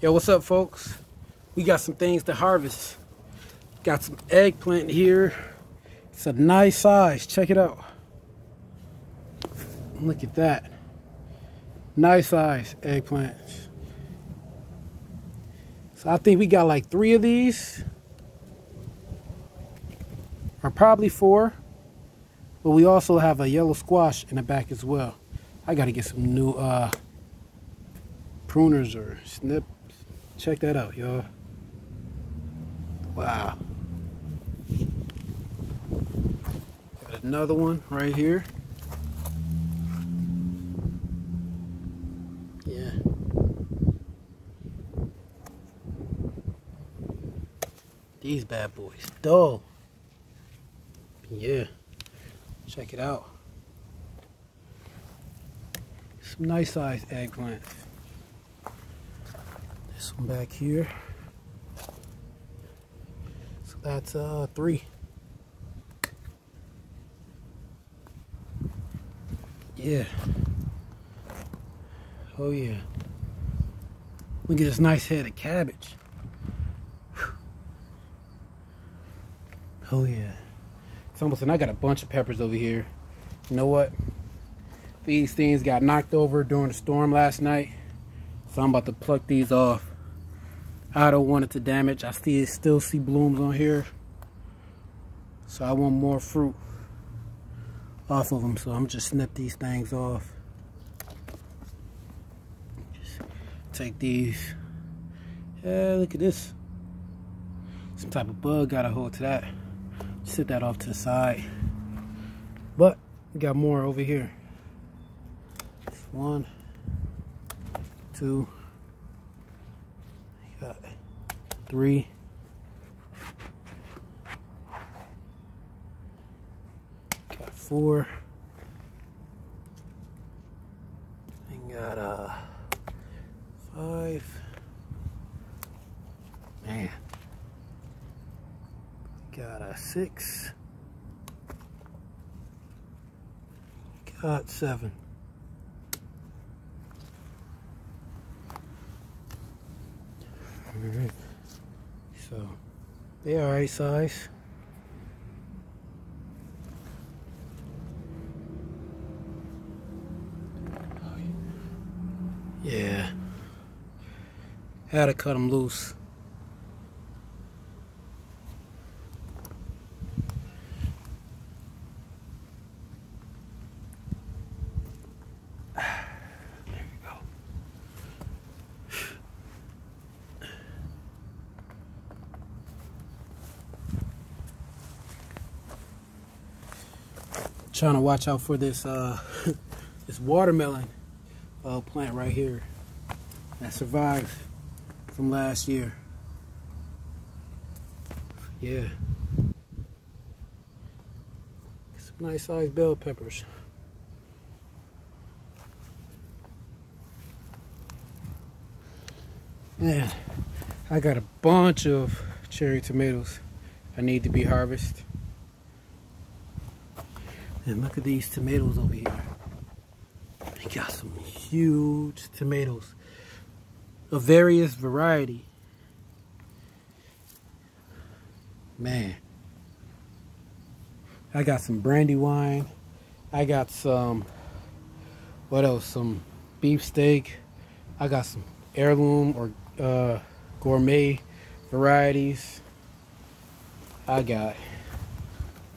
Yo, what's up, folks? We got some things to harvest. Got some eggplant here. It's a nice size. Check it out. Look at that. Nice size eggplants. So I think we got like three of these. Or probably four. But we also have a yellow squash in the back as well. I gotta get some new uh, pruners or snip Check that out, y'all. Wow. Got another one right here. Yeah. These bad boys, dull. Yeah. Check it out. Some nice sized eggplants this one back here. So that's uh three. Yeah. Oh yeah. Look at this nice head of cabbage. Oh yeah. It's almost, and I got a bunch of peppers over here. You know what? These things got knocked over during the storm last night. So I'm about to pluck these off. I don't want it to damage. I see still see blooms on here. So I want more fruit off of them. So I'm just snip these things off. Just take these. Yeah, look at this. Some type of bug got a hold to that. Set that off to the side. But got more over here. One, two, got three, got four, and got uh five. Man, got a six, got seven. Alright. So they are right size. Yeah. Had to cut them loose. Trying to watch out for this uh, this watermelon uh, plant right here that survived from last year. Yeah. Some nice sized bell peppers. Man, I got a bunch of cherry tomatoes I need to be harvested. And look at these tomatoes over here. They got some huge tomatoes of various variety. Man. I got some Brandywine. I got some, what else? Some beefsteak. I got some heirloom or uh, gourmet varieties. I got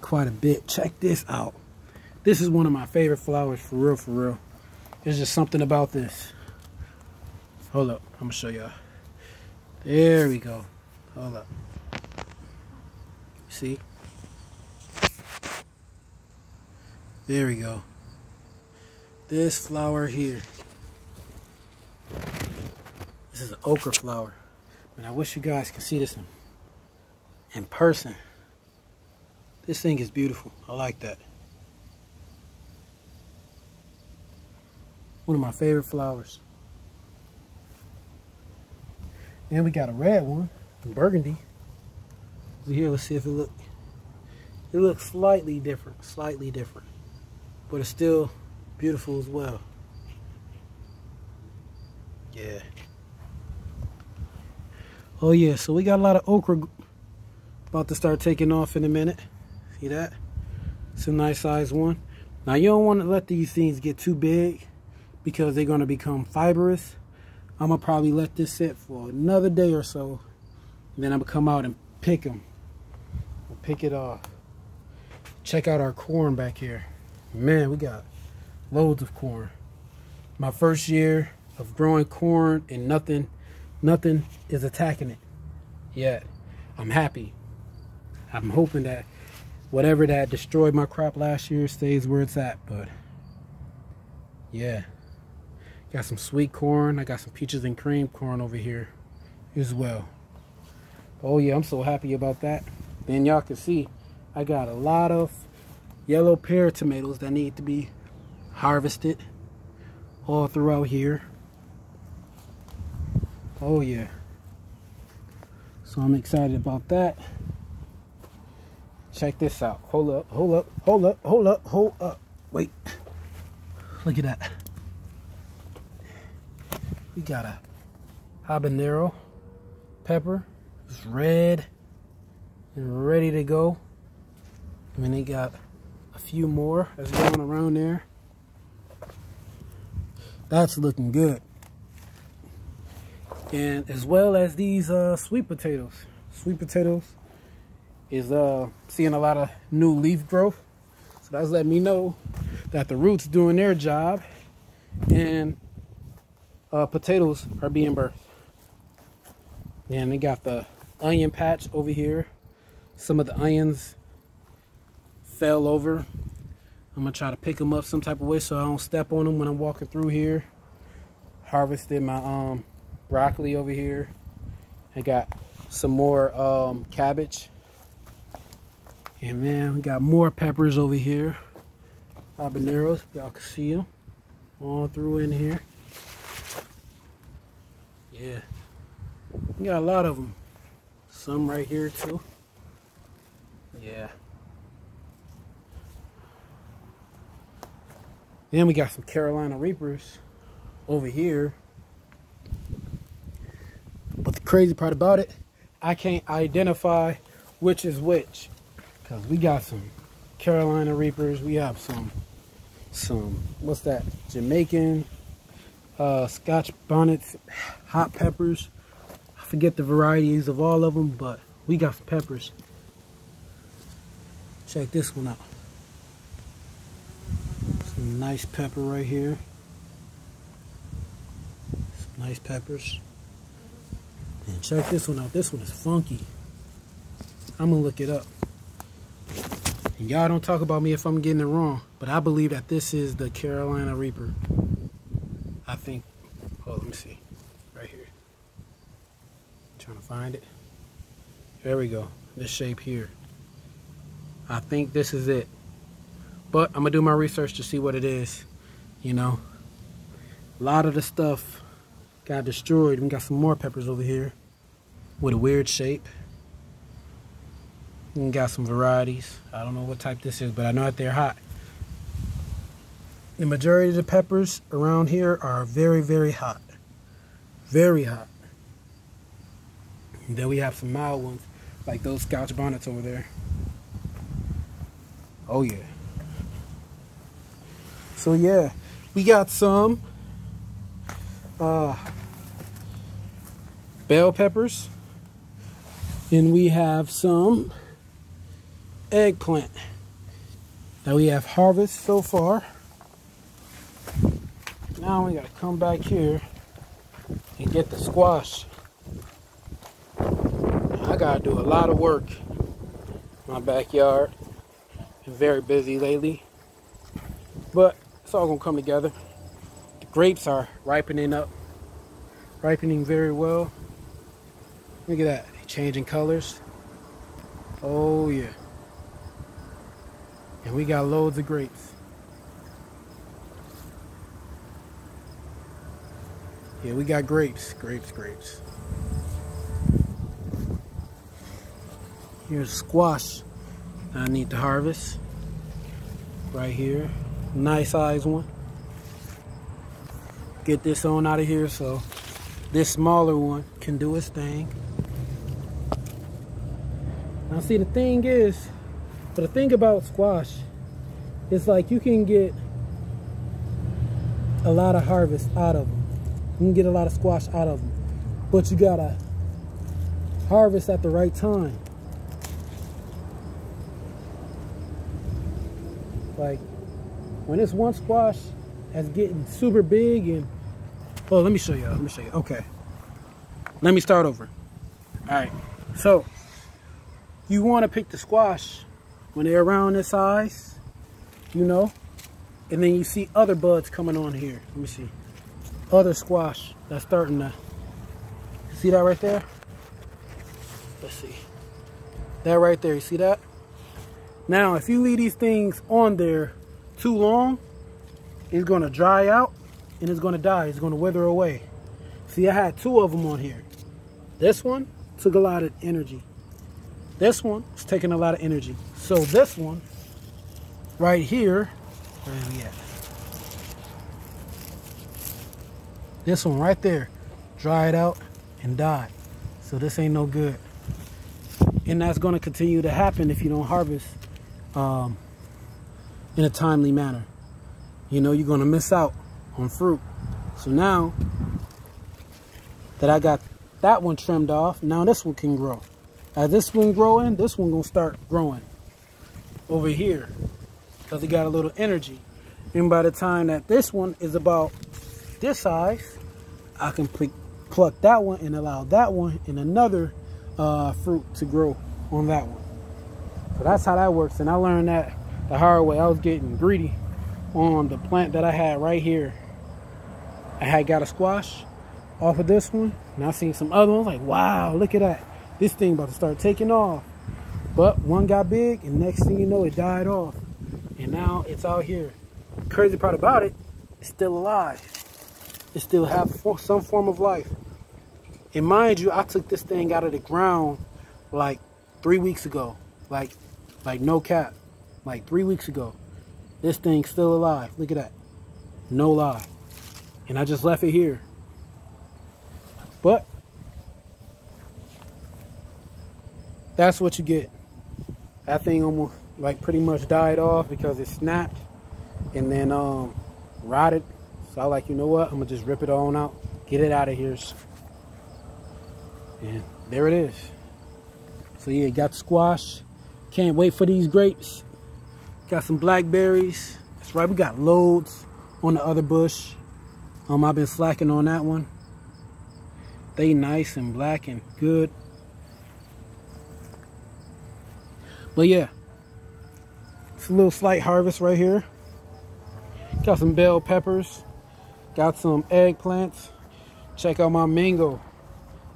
quite a bit. Check this out. This is one of my favorite flowers, for real, for real. There's just something about this. Hold up, I'm gonna show y'all. There we go. Hold up. See? There we go. This flower here. This is an okra flower. And I wish you guys could see this in, in person. This thing is beautiful. I like that. One of my favorite flowers. And we got a red one, burgundy. Here, let's see if it look. It looks slightly different, slightly different, but it's still beautiful as well. Yeah. Oh yeah, so we got a lot of okra about to start taking off in a minute. See that? It's a nice size one. Now you don't want to let these things get too big because they're going to become fibrous. I'm going to probably let this sit for another day or so. And then I'm going to come out and pick them. We'll pick it off. Check out our corn back here. Man, we got loads of corn. My first year of growing corn and nothing nothing is attacking it yet. I'm happy. I'm hoping that whatever that destroyed my crop last year stays where it's at. But yeah, got some sweet corn. I got some peaches and cream corn over here as well. Oh yeah, I'm so happy about that. Then y'all can see I got a lot of yellow pear tomatoes that need to be harvested all throughout here. Oh yeah. So I'm excited about that. Check this out. Hold up, hold up, hold up, hold up, hold up. Wait. Look at that. We got a habanero pepper. It's red and ready to go. And then they got a few more that's going around there. That's looking good and as well as these uh, sweet potatoes. Sweet potatoes is uh, seeing a lot of new leaf growth. So that's letting me know that the roots doing their job and uh, potatoes are being birthed. And they got the onion patch over here. Some of the onions fell over. I'm gonna try to pick them up some type of way so I don't step on them when I'm walking through here. Harvested my um broccoli over here. I got some more um, cabbage. And man, we got more peppers over here. Habaneros, y'all can see them all through in here. Yeah, we got a lot of them. Some right here too. Yeah. Then we got some Carolina Reapers over here. But the crazy part about it, I can't identify which is which. Because we got some Carolina Reapers. We have some, some, what's that? Jamaican, uh, Scotch bonnets, hot peppers. I forget the varieties of all of them, but we got some peppers. Check this one out. Some nice pepper right here. Some nice peppers. And check this one out. This one is funky. I'm going to look it up. Y'all don't talk about me if I'm getting it wrong. But I believe that this is the Carolina Reaper. I think. Oh, let me see. Right here. I'm trying to find it. There we go. This shape here. I think this is it. But I'm to do my research to see what it is. You know. A lot of the stuff got destroyed. We got some more peppers over here with a weird shape. We got some varieties. I don't know what type this is, but I know that they're hot. The majority of the peppers around here are very, very hot. Very hot. And then we have some mild ones, like those Scotch bonnets over there. Oh yeah. So yeah, we got some uh, bell peppers. And we have some eggplant that we have harvested so far. Now we gotta come back here and get the squash. I gotta do a lot of work my backyard. Been very busy lately. But it's all gonna come together. The grapes are ripening up, ripening very well. Look at that, changing colors. Oh yeah. And we got loads of grapes. Yeah, we got grapes, grapes, grapes. Here's squash I need to harvest. Right here. Nice size one. Get this on out of here so this smaller one can do its thing. Now see the thing is, the thing about squash is like you can get a lot of harvest out of them. You can get a lot of squash out of them. But you gotta harvest at the right time. Like when this one squash is getting super big and oh let me show you let me show you okay. Let me start over. All right. So you want to pick the squash when they're around this size you know? And then you see other buds coming on here. Let me see other squash that's starting to see that right there? Let's see. That right there you see that? Now if you leave these things on there too long it's going to dry out and it's going to die. It's going to wither away. See i had two of them on here. This one took a lot of energy. This one is taking a lot of energy. So this one right here where we at this one right there dried out and died so this ain't no good and that's going to continue to happen if you don't harvest um, in a timely manner. You know, you're going to miss out on fruit. So now that I got that one trimmed off, now this one can grow. As this one growing, this one going to start growing over here because it got a little energy. And by the time that this one is about this size, I can pluck that one and allow that one and another uh, fruit to grow on that one. So that's how that works. And I learned that the hard way. I was getting greedy on the plant that I had right here. I had got a squash off of this one. And I seen some other ones like, wow, look at that. This thing about to start taking off. But one got big and next thing you know, it died off. And now it's out here. crazy part about it, it's still alive. It still have some form of life. And mind you, I took this thing out of the ground like three weeks ago. Like, like no cap. Like three weeks ago. This thing's still alive. Look at that. No lie. And I just left it here. But that's what you get. That thing almost like pretty much died off because it snapped and then um rotted. So I like, you know what? I'm gonna just rip it on out, get it out of here. And there it is. So yeah, got squash. Can't wait for these grapes. Got some blackberries. That's right, we got loads on the other bush. Um, I've been slacking on that one. They nice and black and good. But yeah, it's a little slight harvest right here. Got some bell peppers. Got some eggplants. Check out my mango.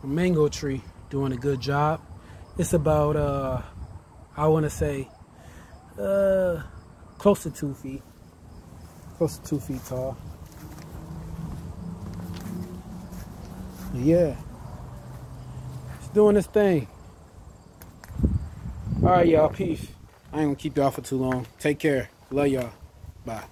My mango tree doing a good job. It's about, uh, I want to say, uh, close to two feet. Close to two feet tall. Yeah. It's doing this thing. All right, y'all. Peace. I ain't gonna keep y'all for too long. Take care. Love y'all. Bye.